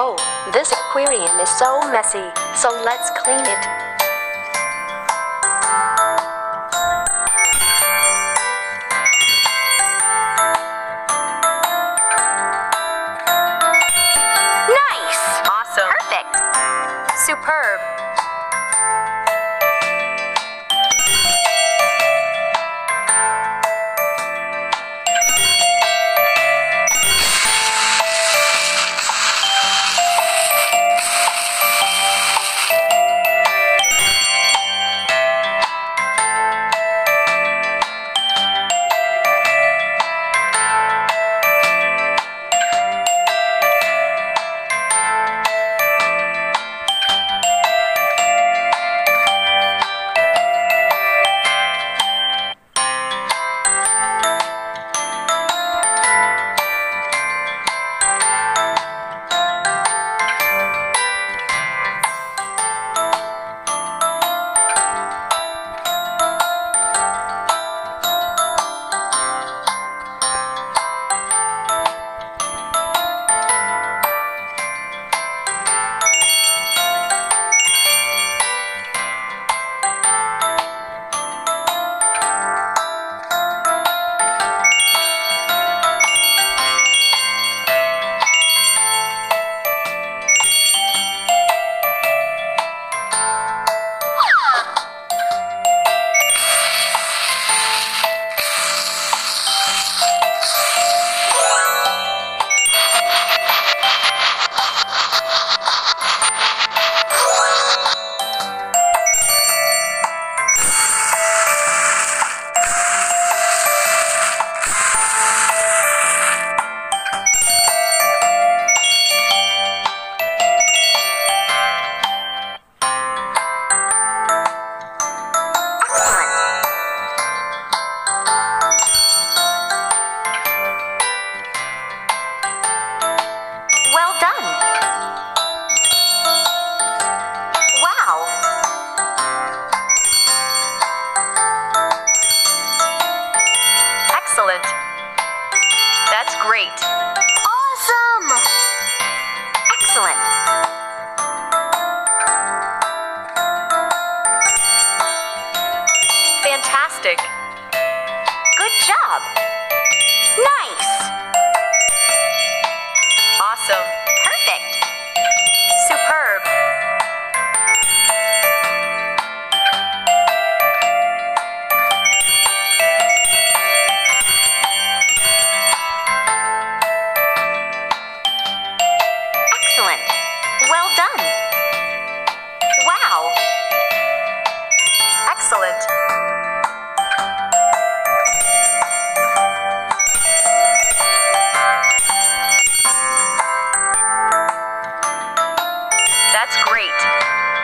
Oh, aquarium is so messy, so let's clean it. Nice! Awesome. Perfect. Superb. Fantastic! Good job! Nice! That's great.